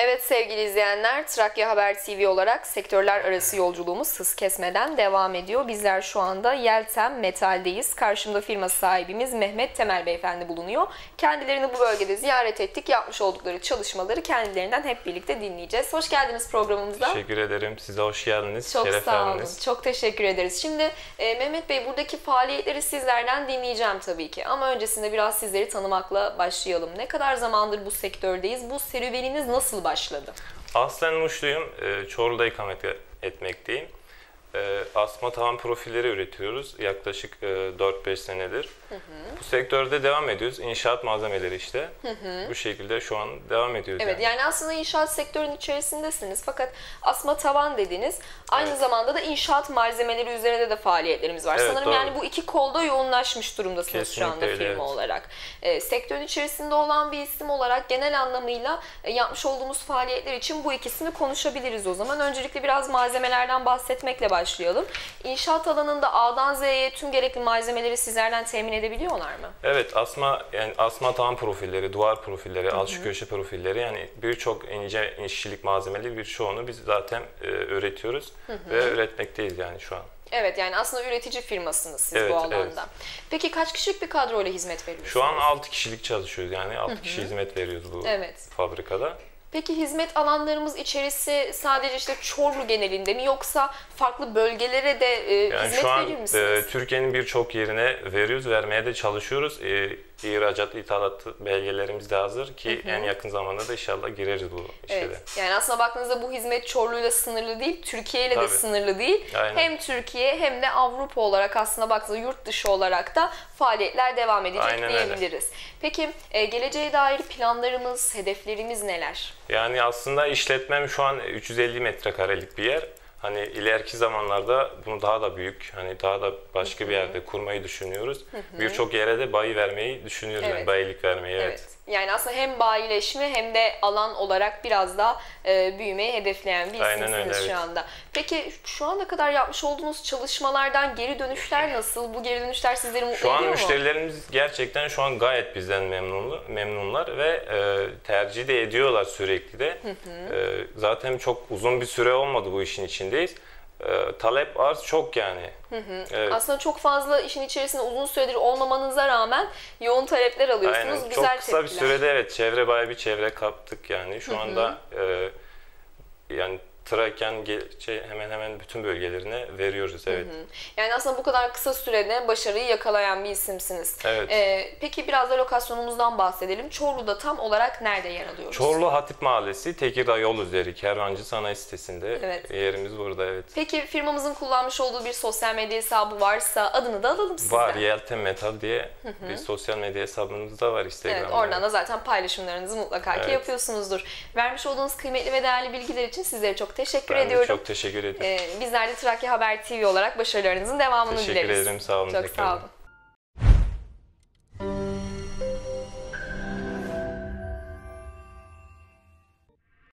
Evet sevgili izleyenler, Trakya Haber TV olarak sektörler arası yolculuğumuz hız kesmeden devam ediyor. Bizler şu anda Yeltem Metal'deyiz. Karşımda firma sahibimiz Mehmet Temel Beyefendi bulunuyor. Kendilerini bu bölgede ziyaret ettik. Yapmış oldukları çalışmaları kendilerinden hep birlikte dinleyeceğiz. Hoş geldiniz programımıza. Teşekkür ederim. Size hoş geldiniz. Çok Şeref sağ olun. verdiniz. Çok teşekkür ederiz. Şimdi e, Mehmet Bey buradaki faaliyetleri sizlerden dinleyeceğim tabii ki. Ama öncesinde biraz sizleri tanımakla başlayalım. Ne kadar zamandır bu sektördeyiz? Bu serüveniniz nasıl başladı? Aslen Muşluyum. Ee, Çorlu'da ikamet etmekteyim. Ee, Asma tavan profilleri üretiyoruz. Yaklaşık e, 4-5 senedir. Bu sektörde devam ediyoruz. İnşaat malzemeleri işte. Bu şekilde şu an devam ediyoruz. Evet yani. yani aslında inşaat sektörünün içerisindesiniz fakat asma tavan dediniz. Aynı Evet. zamanda da inşaat malzemeleri üzerinde de faaliyetlerimiz var. Evet, Sanırım doğru. yani bu iki kolda yoğunlaşmış durumdasınız şu Kesinlikle anda öyle, firma evet. olarak. Ee, sektörün içerisinde olan bir isim olarak genel anlamıyla e, yapmış olduğumuz faaliyetler için bu ikisini konuşabiliriz o zaman. Öncelikle biraz malzemelerden bahsetmekle başlayalım. İnşaat alanında A'dan Z'ye tüm gerekli malzemeleri sizlerden temin edebiliyorlar mı? Evet, asma yani asma tavan profilleri, duvar profilleri, alçı köşe profilleri yani birçok ince işçilik malzemeleri birçoğunu biz zaten e, üretiyoruz ve üretmekteyiz yani şu an. Evet yani aslında üretici firmasınız siz Evet, bu alanda. evet. Peki kaç kişilik bir kadroyla hizmet veriyorsunuz? Şu an 6 kişilik çalışıyoruz yani 6 kişi hizmet veriyoruz bu Evet. fabrikada. Peki hizmet alanlarımız içerisi sadece işte Çorlu genelinde mi yoksa farklı bölgelere de e, Yani hizmet şu an verir e, misiniz? Türkiye'nin birçok yerine veriyoruz, vermeye de çalışıyoruz. E, ihracat, ithalat belgelerimiz de hazır ki en yakın zamanda da inşallah gireriz bu işe de. Evet. Yani aslında baktığınızda bu hizmet Çorlu'yla sınırlı değil, Türkiye ile de sınırlı değil. Aynen. Hem Türkiye hem de Avrupa olarak aslında baktığınızda yurt dışı olarak da faaliyetler devam edecek Aynen öyle. diyebiliriz. Peki e, geleceğe dair planlarımız, hedeflerimiz neler? Yani aslında işletmem şu an 350 metrekarelik bir yer. Hani ileriki zamanlarda bunu daha da büyük, hani daha da başka bir yerde kurmayı düşünüyoruz. Birçok yere de bayi vermeyi düşünüyoruz, Evet. yani bayilik vermeyi. Evet. Evet. Yani aslında hem bayileşme hem de alan olarak biraz daha e, büyümeyi hedefleyen bir isimsiniz öyle, şu evet. anda. Peki şu ana kadar yapmış olduğunuz çalışmalardan geri dönüşler nasıl? Bu geri dönüşler sizleri mutlu Şu an ediyor mu? müşterilerimiz gerçekten şu an gayet bizden memnunlu, memnunlar ve e, tercih de ediyorlar sürekli de. E, zaten çok uzun bir süre olmadı bu işin içindeyiz. E, talep arz çok yani. Evet. Aslında çok fazla işin içerisinde uzun süredir olmamanıza rağmen yoğun talepler alıyorsunuz. Aynen. Güzel Çok kısa bir tepkiler. sürede evet çevre bayağı bir çevre kaptık yani. Şu anda e, yani Trakyan ge- şey, hemen hemen bütün bölgelerine veriyoruz evet. Yani aslında bu kadar kısa sürede başarıyı yakalayan bir isimsiniz. Evet. Ee, peki biraz da lokasyonumuzdan bahsedelim. Çorlu'da tam olarak nerede yer alıyoruz? Çorlu Hatip Mahallesi Tekirdağ yol üzeri Kervancı Sanayi Sitesi'nde Evet. yerimiz burada evet. Peki firmamızın kullanmış olduğu bir sosyal medya hesabı varsa adını da alalım sizden. Var Yeltem Metal diye bir sosyal medya hesabımız da var Instagram'da. Evet, oradan da zaten paylaşımlarınızı mutlaka ki Evet. yapıyorsunuzdur. Vermiş olduğunuz kıymetli ve değerli bilgiler için sizlere çok teşekkür ben ediyorum. çok teşekkür ederim. Ee, bizler de Trakya Haber TV olarak başarılarınızın devamını teşekkür dileriz. ederim sağ olun Çok sağ olun.